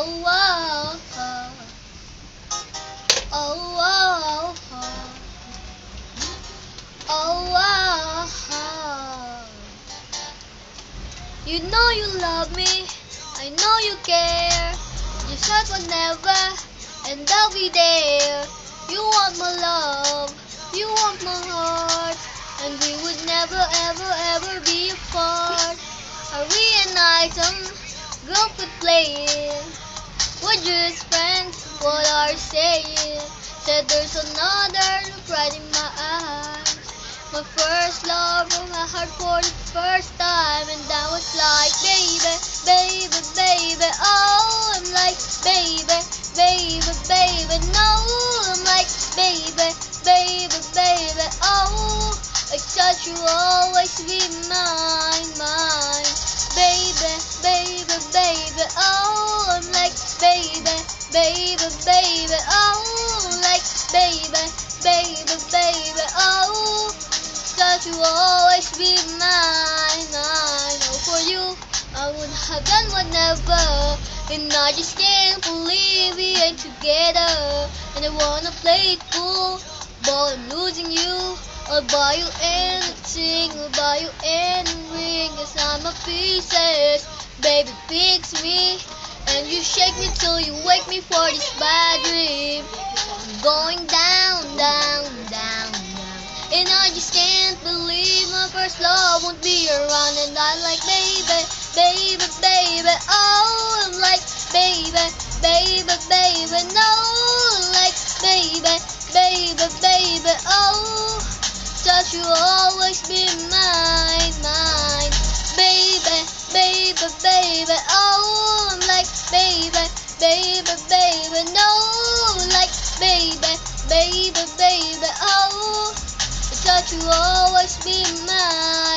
Oh, oh, oh. You know you love me. I know you care. You said whenever, and I'll be there. You want my love. You want my heart. And we would never, ever, ever be apart. Are we an item? Girl quit playing. We're just friends. What are you saying? Said there's another look right in my eyes. My first love broke my heart for the first time, and I was like, baby, baby, baby. Oh, I'm like, baby, baby, baby. No, I'm like, baby, baby, baby. Oh, I thought you always be mine, mine. Baby, baby, baby. Oh, baby, baby, baby. Oh, like, baby, baby, baby. Oh, thought you always be mine. I know for you, I would have done whatever. And I just can't believe we ain't together. And I wanna play it cool, but I'm losing you. I'll buy you anything, I'll buy you any ring. Cause I'm a pieces, baby, fix me. And you shake me till you wake me for this bad dream. I'm going down, down, down, down. And I just can't believe my first love won't be around. And I'm like, baby, baby, baby. Oh, I'm like, baby, baby, baby. No, like, baby, baby, baby. Oh, thought you always be mine, mine. Baby, baby, baby. Baby, baby. No, like, baby, baby, baby. Oh, thought you always be mine.